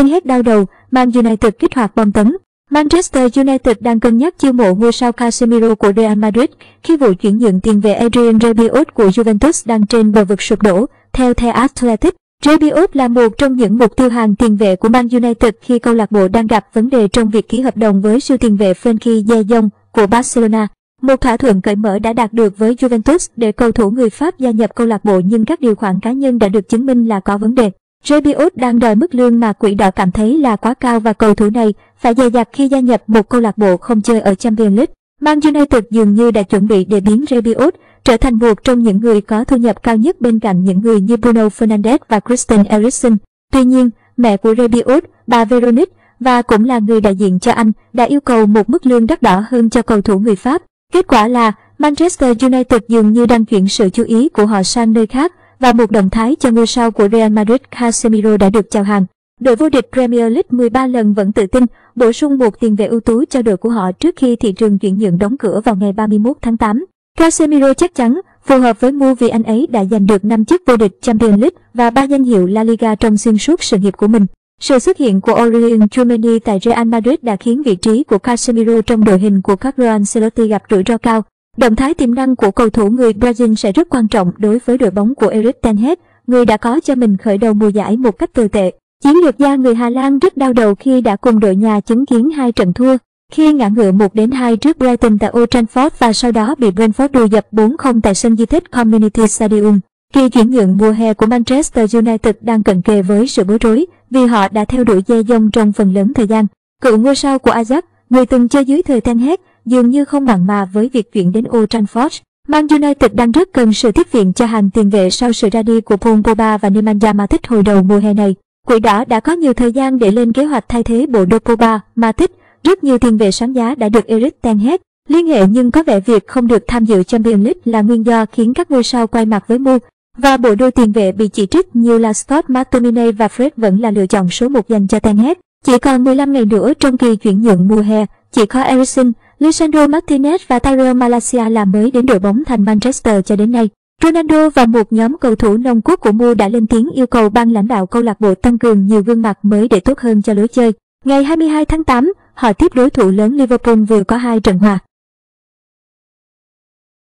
Ten hết đau đầu, Man United kích hoạt bom tấn. Manchester United đang cân nhắc chiêu mộ ngôi sao Casemiro của Real Madrid khi vụ chuyển nhượng tiền vệ Adrian Rabiot của Juventus đang trên bờ vực sụp đổ. Theo The Athletic, Rabiot là một trong những mục tiêu hàng tiền vệ của Man United khi câu lạc bộ đang gặp vấn đề trong việc ký hợp đồng với siêu tiền vệ Frenkie de Jong của Barcelona. Một thỏa thuận cởi mở đã đạt được với Juventus để cầu thủ người Pháp gia nhập câu lạc bộ nhưng các điều khoản cá nhân đã được chứng minh là có vấn đề. Rebiot đang đòi mức lương mà quỹ đỏ cảm thấy là quá cao và cầu thủ này phải dè dặt khi gia nhập một câu lạc bộ không chơi ở Champions League. Man United dường như đã chuẩn bị để biến Rebiot trở thành một trong những người có thu nhập cao nhất bên cạnh những người như Bruno Fernandes và Christian Eriksen. Tuy nhiên, mẹ của Rebiot, bà Veronique, và cũng là người đại diện cho anh, đã yêu cầu một mức lương đắt đỏ hơn cho cầu thủ người Pháp. Kết quả là Manchester United dường như đang chuyển sự chú ý của họ sang nơi khác và một động thái cho ngôi sao của Real Madrid Casemiro đã được chào hàng. Đội vô địch Premier League 13 lần vẫn tự tin, bổ sung một tiền vệ ưu tú cho đội của họ trước khi thị trường chuyển nhượng đóng cửa vào ngày 31 tháng 8. Casemiro chắc chắn phù hợp với mua vì anh ấy đã giành được 5 chức vô địch Champions League và 3 danh hiệu La Liga trong xuyên suốt sự nghiệp của mình. Sự xuất hiện của Aurelien Tchouameni tại Real Madrid đã khiến vị trí của Casemiro trong đội hình của Carlo Ancelotti gặp rủi ro cao. Động thái tiềm năng của cầu thủ người Brazil sẽ rất quan trọng đối với đội bóng của Erik ten Hag, người đã có cho mình khởi đầu mùa giải một cách tồi tệ. Chiến lược gia người Hà Lan rất đau đầu khi đã cùng đội nhà chứng kiến hai trận thua, khi ngã ngựa 1 đến 2 trước Brighton tại Old Trafford và sau đó bị Brentford đùa dập 4-0 tại sân di tích Community Stadium. Kỳ chuyển nhượng mùa hè của Manchester United đang cận kề với sự bối rối vì họ đã theo đuổi dây dông trong phần lớn thời gian. Cựu ngôi sao của Ajax, người từng chơi dưới thời Ten Hag, dường như không mặn mà với việc chuyển đến Old Trafford. Man United đang rất cần sự tiếp viện cho hàng tiền vệ sau sự ra đi của Paul Pogba và Nemanja Matic hồi đầu mùa hè này. Quỷ đỏ đã có nhiều thời gian để lên kế hoạch thay thế bộ đôi Pogba, Matic. Rất nhiều tiền vệ sáng giá đã được Eric Ten Hag liên hệ nhưng có vẻ việc không được tham dự Champions League là nguyên do khiến các ngôi sao quay mặt với Mu. Và bộ đôi tiền vệ bị chỉ trích như là Scott McTominay và Fred vẫn là lựa chọn số 1 dành cho Ten Hag. Chỉ còn 15 ngày nữa trong kỳ chuyển nhượng mùa hè, chỉ có Ericsson Lisandro Martinez và Tyrell Malacia là mới đến đội bóng thành Manchester cho đến nay. Ronaldo và một nhóm cầu thủ nông quốc của Mu đã lên tiếng yêu cầu ban lãnh đạo câu lạc bộ tăng cường nhiều gương mặt mới để tốt hơn cho lối chơi. Ngày 22 tháng 8, họ tiếp đối thủ lớn Liverpool vừa có hai trận hòa.